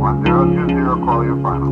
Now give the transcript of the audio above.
One zero two zero, call your final.